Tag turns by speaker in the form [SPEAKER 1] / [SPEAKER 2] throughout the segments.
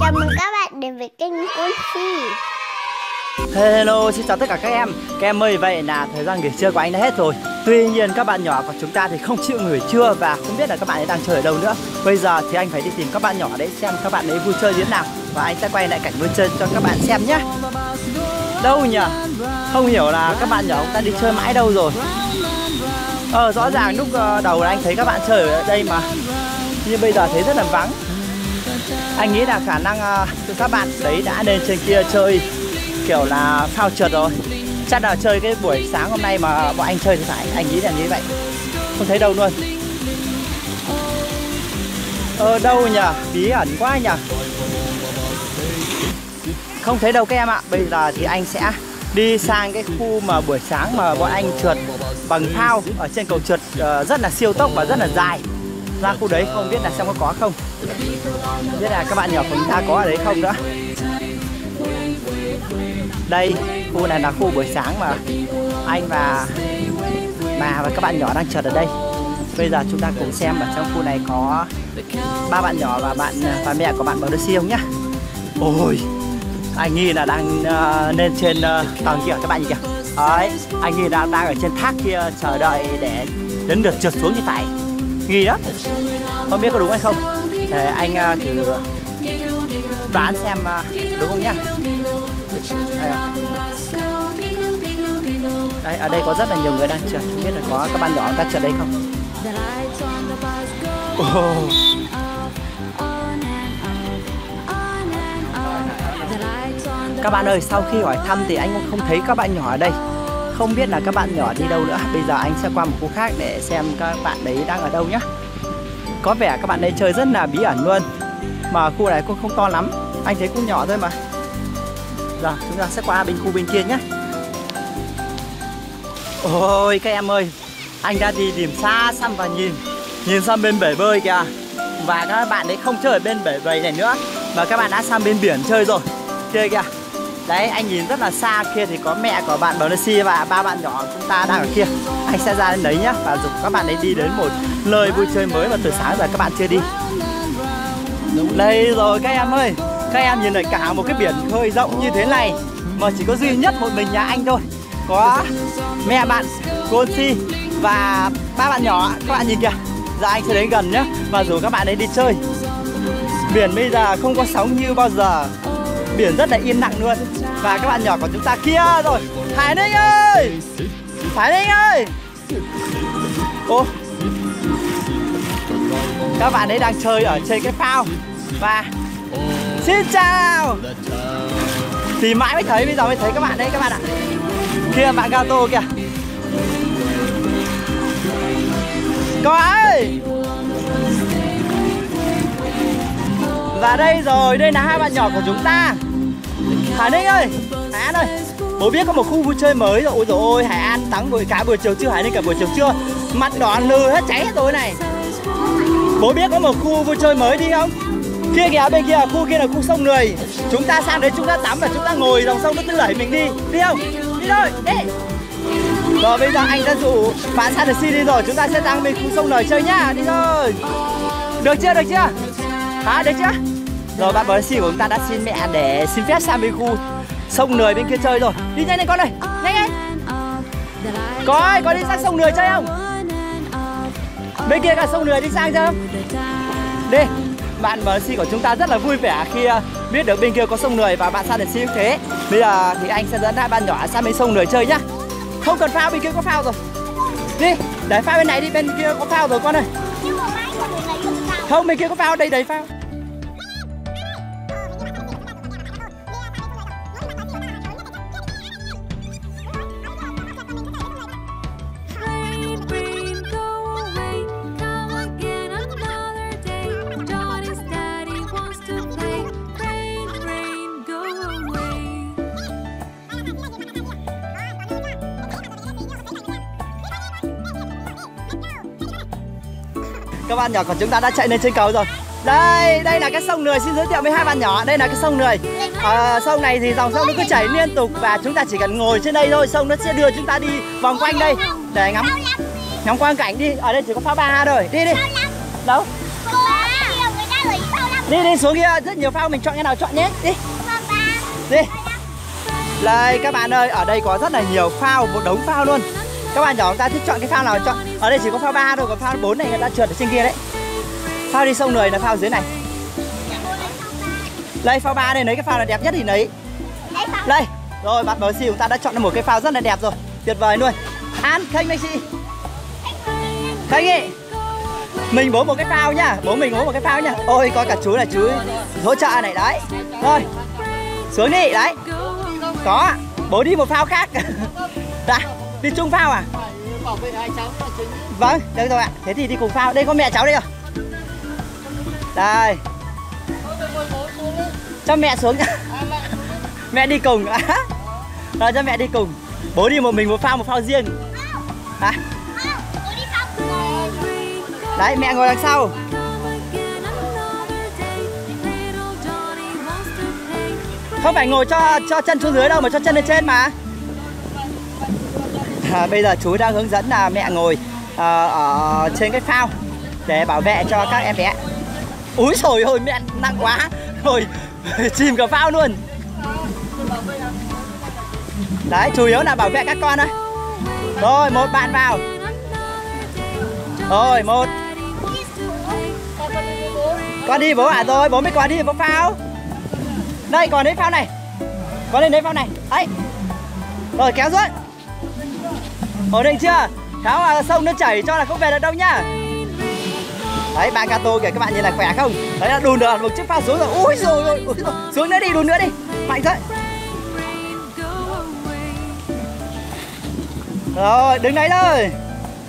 [SPEAKER 1] Chào mừng các bạn đến với kênh Conchi
[SPEAKER 2] Hello, xin chào tất cả các em. Các em ơi, vậy là thời gian nghỉ trưa của anh đã hết rồi. Tuy nhiên các bạn nhỏ của chúng ta thì không chịu nghỉ trưa Và không biết là các bạn ấy đang chơi ở đâu nữa. Bây giờ thì anh phải đi tìm các bạn nhỏ đấy xem các bạn ấy vui chơi như thế nào. Và anh sẽ quay lại cảnh vui chơi cho các bạn xem nhé. Đâu nhỉ? Không hiểu là các bạn nhỏ chúng ta đi chơi mãi đâu rồi. Ờ, rõ ràng lúc ờ, đầu là anh thấy các bạn chơi ở đây mà. Nhưng bây giờ thấy rất là vắng. Anh nghĩ là khả năng uh, các bạn đấy đã lên trên kia chơi kiểu là phao trượt rồi. Chắc là chơi cái buổi sáng hôm nay mà bọn anh chơi thì phải. Anh nghĩ là như vậy. Không thấy đâu luôn. Ờ đâu nhỉ? Bí ẩn quá nhỉ? Không thấy đâu các em ạ. Bây giờ thì anh sẽ đi sang cái khu mà buổi sáng mà bọn anh trượt bằng phao ở trên cầu trượt uh, rất là siêu tốc và rất là dài. Ra khu đấy không biết là xem có có không biết là các bạn nhỏ của chúng ta có ở đấy không đó. đây khu này là khu buổi sáng mà anh và bà và các bạn nhỏ đang chờ ở đây. Bây giờ chúng ta cùng xem ở trong khu này có ba bạn nhỏ và bạn và mẹ của bạn bảo đứa siêu nhá. Ôi anh nghi là đang uh, lên trên uh, tầng kia các bạn nhỉ kìa. Đấy anh nghi là đang ở trên thác kia chờ đợi để đến được trượt xuống thì phải. Nghi đó. Không biết có đúng hay không? Để anh uh, thử đoán xem uh, đúng không nhá? Đây, à. đây ở đây có rất là nhiều người đang trượt. Không biết là có các bạn nhỏ đang trượt đây không? Oh. các bạn ơi sau khi hỏi thăm thì anh cũng không thấy các bạn nhỏ ở đây. Không biết là các bạn nhỏ đi đâu nữa. Bây giờ anh sẽ qua một khu khác để xem các bạn đấy đang ở đâu nhé có vẻ các bạn đây chơi rất là bí ẩn luôn. Mà khu này cũng không to lắm. Anh thấy cũng nhỏ thôi mà. Rồi chúng ta sẽ qua bên khu bên kia nhé. Ôi, các em ơi. Anh đã đi điểm xa xăm và nhìn. Nhìn sang bên bể bơi kìa. Và các bạn ấy không chơi ở bên bể bơi này nữa. Mà các bạn đã sang bên biển chơi rồi. Kia kìa. Đấy, anh nhìn rất là xa. Kia thì có mẹ của bạn Bernice và ba bạn nhỏ chúng ta đang ở kia. Anh sẽ ra đến đấy nhá, Và dục các bạn ấy đi đến một nơi vui chơi mới mà từ sáng giờ các bạn chưa đi. Đây rồi các em ơi, các em nhìn thấy cả một cái biển khơi rộng như thế này, mà chỉ có duy nhất một mình nhà anh thôi. Có mẹ bạn, cô si và ba bạn nhỏ các bạn nhìn kìa giờ anh sẽ đến gần nhá, và rủ các bạn ấy đi chơi. Biển bây giờ không có sóng như bao giờ. Biển rất là yên lặng luôn. Và các bạn nhỏ của chúng ta kia rồi, hải ninh ơi! Phải ninh ơi. Ô các bạn ấy đang chơi ở trên cái phao. Và Xin chào. Thì mãi mới thấy, bây giờ mới thấy các bạn đấy các bạn ạ. Kia bạn Gato kìa. Có ơi Và đây rồi, đây là hai bạn nhỏ của chúng ta. Hải Ninh ơi, Hà An ơi. Bố biết có một khu vui chơi mới rồi. Ôi dồi ôi, Hải An tắm buổi cả buổi chiều trưa Hải lên cả buổi chiều trưa. Mặt đỏ lừ hết cháy hết rồi này. Bố biết có một khu vui chơi mới đi không? kia kìa bên kia khu kia là khu sông người chúng ta sang đấy chúng ta tắm và chúng ta ngồi dòng sông nó cứ lẩy mình đi. Đi không? Đi thôi đi. Rồi bây giờ anh đã rủ bạn sang được si đi rồi. Chúng ta sẽ sang bên khu sông người chơi nhá. Đi thôi. Được chưa được chưa? Hả được chưa? Rồi bạn bờ si của chúng ta đã xin mẹ để xin phép sang bên khu sông người bên kia chơi rồi. Đi nhanh lên con ơi. Nhanh nhanh coi có đi sang sông người chơi không? Bên kia cả sông người đi sang chưa? Đi. Bạn MC của chúng ta rất là vui vẻ khi uh, biết được bên kia có sông người và bạn sang để siêu thế. Bây giờ thì anh sẽ dẫn hai bạn nhỏ sang bên sông người chơi nhá. Không cần phao bên kia có phao rồi. Đi để phao bên này đi bên kia có phao rồi con ơi. Không bên kia có phao đây đầy phao các bạn nhỏ của chúng ta đã chạy lên trên cầu rồi. Đây đây là cái sông người xin giới thiệu với hai bạn nhỏ. Đây là cái sông người à, ờ, sông này thì dòng sông nó cứ chảy liên tục và chúng ta chỉ cần ngồi trên đây thôi. Sông nó sẽ đưa chúng ta đi vòng quanh đây. Để ngắm ngắm quang cảnh đi. Ở đây chỉ có pháo ba thôi. Đi đi. Đâu? Đi đi xuống kia. Rất nhiều phao mình chọn cái nào chọn nhé. Đi. Đi. Đây các bạn ơi ở đây có rất là nhiều phao Một đống phao luôn. Các bạn nhỏ, chúng ta thích chọn cái phao nào chọn. Ở đây chỉ có phao 3 thôi, Còn phao 4 này người ta trượt ở trên kia đấy. Phao đi sông người là phao dưới này. Đây phao 3 này lấy cái phao là đẹp nhất thì lấy. Đây Rồi, bạn bờ xì chúng ta đã chọn được một cái phao rất là đẹp rồi. Tuyệt vời luôn. An khanh mấy chị khanh ý. Mình bố một cái phao nhá Bố mình bố một cái phao nhá Ôi, có cả chú là chú hỗ trợ này, đấy. Thôi, Xuống đi, đấy. Có. Bố đi một phao khác. Dạ Đi chung phao à?
[SPEAKER 3] Bảo vệ hai cháu là chính
[SPEAKER 2] Vâng được rồi ạ. Thế thì đi cùng phao. Đây có mẹ cháu đây rồi. Đây. Cho mẹ xuống nhá. Mẹ đi cùng. Rồi cho mẹ đi cùng. Bố đi một mình một phao một phao riêng. À, Đấy mẹ ngồi đằng sau. Không phải ngồi cho cho chân xuống dưới đâu mà cho chân lên trên mà à, Bây giờ chú đang hướng dẫn là mẹ ngồi à, ở trên cái phao Để bảo vệ cho các em bé. Úi rồi ôi mẹ nặng quá. Rồi chìm cả phao luôn. Đấy chủ yếu là bảo vệ các con thôi. Rồi một bạn vào. Rồi một. Con đi bố à rồi bố mới con đi bố phao. Đây còn đấy phao này. Con lên đấy phao này. Ấy Rồi kéo xuống Ổn định chưa? Kéo là sông nó chảy, cho là không về được đâu nhá. Đấy, ba gato kìa, các bạn nhìn là khỏe không? Đấy là đùn được, một chiếc phao xuống rồi. Ui rồi rồi. Xuống nữa đi, đùn nữa đi. Mạnh thế. Rồi, đứng đấy thôi.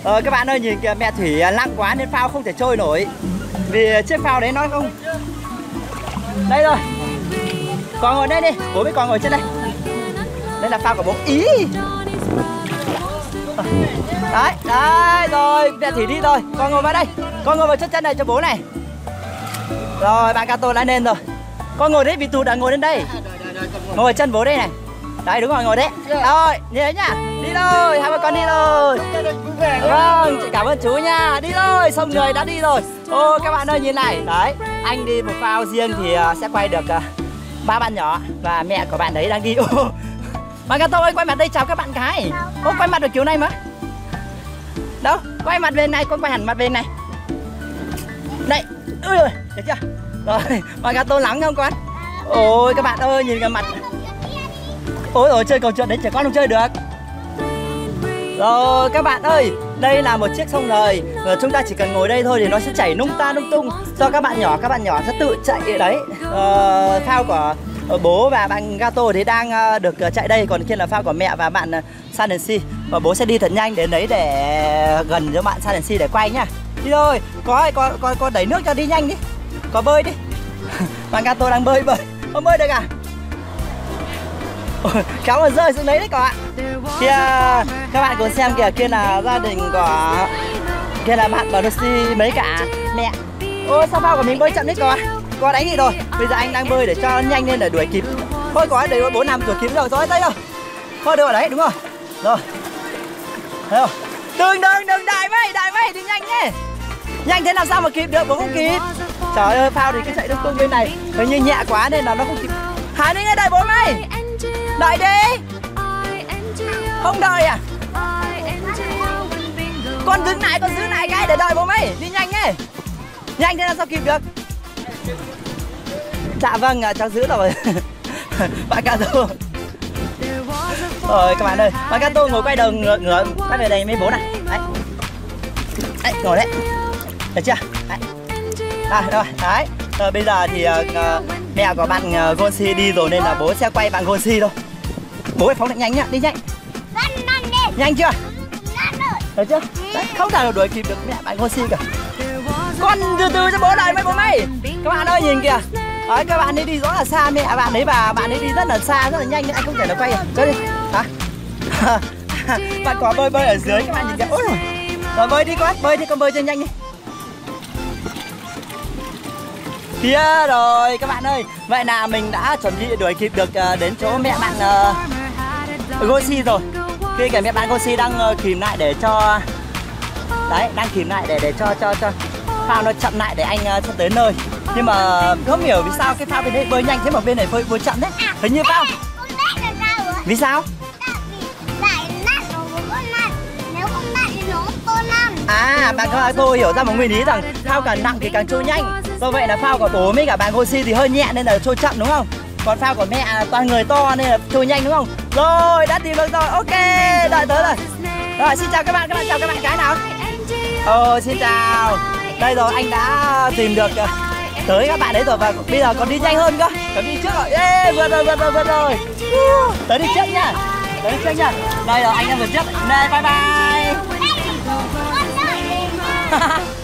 [SPEAKER 2] Rồi các bạn ơi, nhìn kìa, mẹ Thủy à, lặng quá nên phao không thể trôi nổi. Vì chiếc phao đấy nó không? Đây rồi. Còn ngồi đây đi, Bố mới còn ngồi trên đây. Đây là phao của bố. Ý! Đấy, đấy rồi Mẹ Thủy đi rồi. Con ngồi vào đây. Con ngồi vào chân chân này cho bố này. Rồi bạn Cato đã lên rồi. Con ngồi đấy vì tù đã ngồi lên đây. Ngồi chân bố đây này. Đấy đúng rồi ngồi đấy. Rồi nhớ nhá. Đi thôi hai bố con đi rồi. Vâng chị cảm ơn chú nha. Đi rồi xong người đã đi rồi. Ô các bạn ơi nhìn này. Đấy anh đi một phao riêng thì ờ, sẽ quay được ờ, ba bạn nhỏ Và mẹ của bạn đấy đang đi. Ô mà Cato ơi quay mặt đây chào các bạn cái Ô quay mặt được kiểu này mà. Đâu quay mặt bên này con quay hẳn mặt bên này. Đây Ui rồi được chưa? Rồi bạn Cato lắng không con? Ôi các bạn ơi nhìn cái mặt. Ôi ôi chơi cầu trượt đấy trẻ con không chơi được. Rồi các bạn ơi Đây là một chiếc sông lời và ờ, Chúng ta chỉ cần ngồi đây thôi thì nó sẽ chảy nung ta nung tung. Cho các bạn nhỏ Các bạn nhỏ sẽ tự chạy đấy. Ờ, Phao của Ờ, bố và bạn Gato thì đang ờ, được ờ, chạy đây Còn kia là phao của mẹ và bạn uh, Và bố sẽ đi thật nhanh đến đấy để gần cho bạn Sandensi để quay nhá. Đi thôi Có ai có có, có đẩy nước cho đi nhanh đi. Có bơi đi. Bạn Gato đang bơi bơi. Không bơi được à? Ôi, Kéo mà rơi xuống đấy đấy các bạn Kia các bạn cùng xem kìa Kia là gia đình của Kia là bạn bảo Lucy mấy cả mẹ. Ôi sao phao của mình bơi chậm đấy các bạn có đánh gì rồi Bây giờ anh đang bơi để cho nhanh lên để đuổi kịp. Thôi, có đấy bốn năm đuổi kịp rồi rồi tay đâu Thôi được rồi đấy, đúng rồi Rồi. Thấy không? Đừng đừng đừng, đại mày đại mày đi nhanh nhé. Nhanh thế làm sao mà kịp được bố không kịp. Trời ơi, phao thì cứ chạy lung tung bên này. Hình như nhẹ quá nên là nó không kịp. Hải Ninh ơi đợi bố mày. Đợi đi Không đợi à? Con đứng lại, con giữ lại cái để đợi bố mày. Đi nhanh nhé. Nhanh thế làm sao kịp được? Dạ vâng cháu giữ rồi. Bạn Cato. Rồi các bạn ơi Bạn Cato ngồi quay đầu ngửa, ngửa Quay về đây mấy bố này. Đấy. Đấy ngồi đấy. Được chưa? Đấy. Đây rồi Đấy. Rồi bây giờ thì uh, mẹ của bạn uh, Gonsi đi rồi nên là bố sẽ quay bạn Gonsi thôi. Bố phải phóng lại nhanh nhá Đi nhanh.
[SPEAKER 1] Nhanh
[SPEAKER 2] chưa. Được chưa? Đấy không thể đuổi kịp được mẹ bạn Gonsi cả con từ từ cho bố đợi mấy bố mày. Các bạn ơi nhìn kìa. Đấy các bạn ấy đi rất là xa mẹ bạn ấy và bạn ấy đi rất là xa rất là nhanh nên anh không thể nào quay. Cho đi. Hả? Bạn có bơi bơi ở dưới các bạn nhìn kìa. Ôi rồi Rồi bơi đi con Bơi đi con bơi cho nhanh đi. Kia rồi các bạn ơi. Vậy là mình đã chuẩn bị đuổi kịp được uh, đến chỗ mẹ bạn uh, Goshi rồi. Khi cả mẹ bạn Goshi đang ờ, uh, kìm lại để cho Đấy đang kìm lại để để cho cho cho Phao nó chậm lại để anh ờ, uh, sẽ tới nơi nhưng mà không hiểu vì sao cái phao bên đấy bơi nhanh thế mà bên này bơi bơi chậm đấy hình như phao vì sao
[SPEAKER 1] Tại nó có. Nếu không thì nó.
[SPEAKER 2] À, bạn các tôi hiểu ra một nguyên lý rằng phao càng nặng thì càng trôi nhanh. Do vậy là phao của bố với cả bạn Goshi thì hơi nhẹ nên là trôi chậm đúng không? Còn phao của mẹ à, toàn người to nên là trôi nhanh đúng không? Rồi, đã tìm được rồi. Ok, đợi tới rồi. Rồi, xin chào các bạn, các bạn chào các bạn cái nào? Ờ, xin chào. Đây rồi, anh đã tìm được ờ, tới các bạn đấy rồi và bây giờ còn đi nhanh hơn cơ. Còn đi trước rồi. Ê, vượt rồi, vượt rồi, vượt rồi. Uh, Tới đi trước nha. Tới đi trước nha. Đây rồi, anh đang vượt trước. Đây, bye bye.